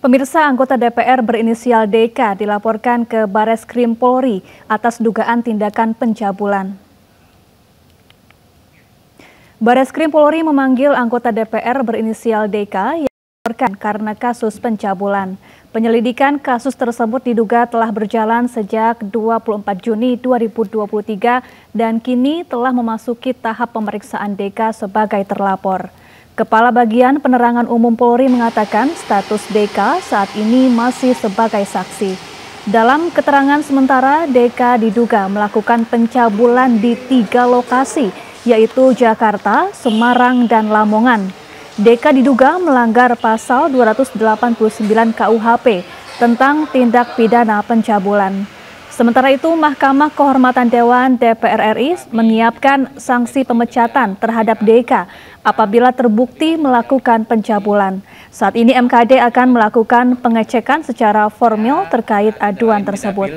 Pemirsa anggota DPR berinisial DK dilaporkan ke Bares Krim Polri atas dugaan tindakan pencabulan. Bares Krim Polri memanggil anggota DPR berinisial DK yang dilaporkan karena kasus pencabulan. Penyelidikan kasus tersebut diduga telah berjalan sejak 24 Juni 2023 dan kini telah memasuki tahap pemeriksaan DK sebagai terlapor. Kepala Bagian Penerangan Umum Polri mengatakan status DK saat ini masih sebagai saksi. Dalam keterangan sementara, DK diduga melakukan pencabulan di tiga lokasi, yaitu Jakarta, Semarang, dan Lamongan. DK diduga melanggar pasal 289 KUHP tentang tindak pidana pencabulan. Sementara itu, Mahkamah Kehormatan Dewan DPR RI menyiapkan sanksi pemecatan terhadap DK apabila terbukti melakukan pencabulan. Saat ini MKD akan melakukan pengecekan secara formal terkait aduan tersebut.